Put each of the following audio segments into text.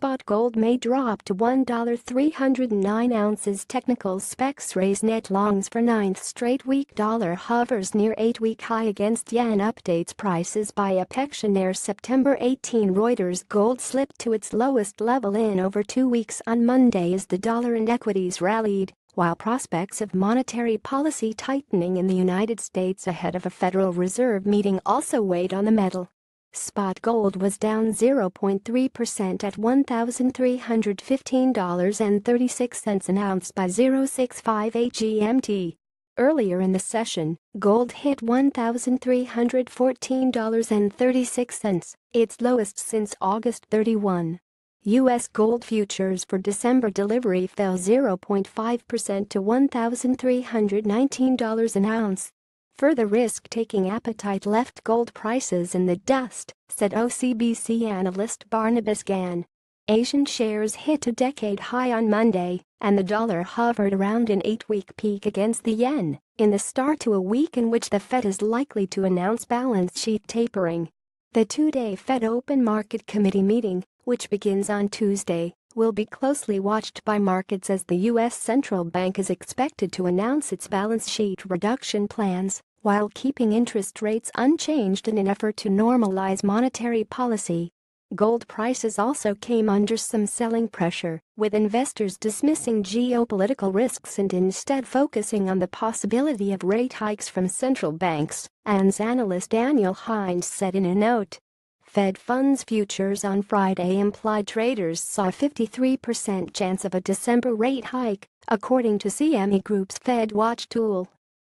Spot gold may drop to $1.309 ounces. Technical specs raise net longs for ninth straight week. Dollar hovers near 8-week high against yen. Updates prices by Apeksha Nair September 18 Reuters gold slipped to its lowest level in over two weeks. On Monday as the dollar and equities rallied while prospects of monetary policy tightening in the United States ahead of a Federal Reserve meeting also weighed on the metal. Spot gold was down 0.3% at $1,315.36 an ounce by 065 GMT. Earlier in the session, gold hit $1,314.36, its lowest since August 31. U.S. gold futures for December delivery fell 0.5% to $1,319 an ounce, Further risk-taking appetite left gold prices in the dust, said OCBC analyst Barnabas Gan. Asian shares hit a decade high on Monday, and the dollar hovered around an eight-week peak against the yen, in the start to a week in which the Fed is likely to announce balance sheet tapering. The two-day Fed Open Market Committee meeting, which begins on Tuesday, will be closely watched by markets as the U.S. Central Bank is expected to announce its balance sheet reduction plans while keeping interest rates unchanged in an effort to normalize monetary policy. Gold prices also came under some selling pressure, with investors dismissing geopolitical risks and instead focusing on the possibility of rate hikes from central banks, ANZ analyst Daniel Hynes said in a note. Fed funds futures on Friday implied traders saw a 53% chance of a December rate hike, according to CME Group's Fed Watch tool.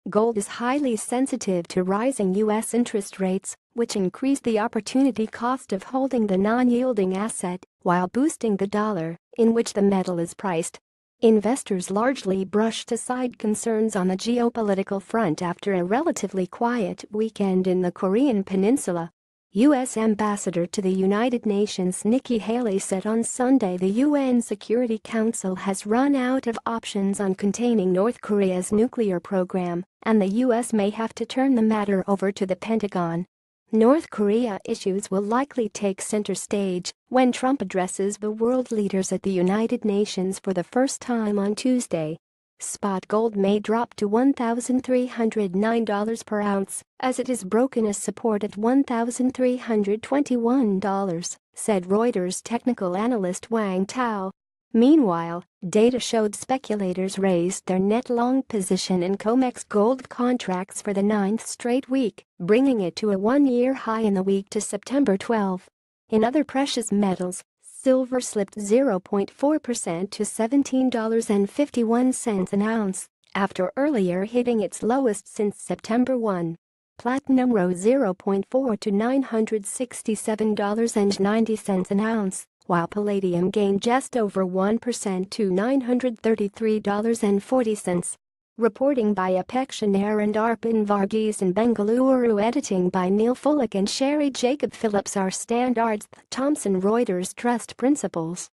Gold is highly sensitive to rising U.S. interest rates, which increase the opportunity cost of holding the non-yielding asset while boosting the dollar, in which the metal is priced. Investors largely brushed aside concerns on the geopolitical front after a relatively quiet weekend in the Korean peninsula U.S. Ambassador to the United Nations Nikki Haley said on Sunday the UN Security Council has run out of options on containing North Korea's nuclear program, and the U.S. may have to turn the matter over to the Pentagon. North Korea issues will likely take center stage when Trump addresses the world leaders at the United Nations for the first time on Tuesday. Spot gold may drop to $1,309 per ounce as it is broken a support at $1,321, said Reuters technical analyst Wang Tao. Meanwhile, data showed speculators raised their net long position in COMEX gold contracts for the ninth straight week, bringing it to a one-year high in the week to September 12. In other precious metals, Silver slipped 0.4% to $17.51 an ounce after earlier hitting its lowest since September 1. Platinum rose 0.4 to $967.90 an ounce, while palladium gained just over 1% to $933.40. Reporting by Apeksha Nair and Arpan Varghese in Bengaluru Editing by Neil Fullick and Sherry Jacob Phillips Our standards Thomson Reuters Trust Principles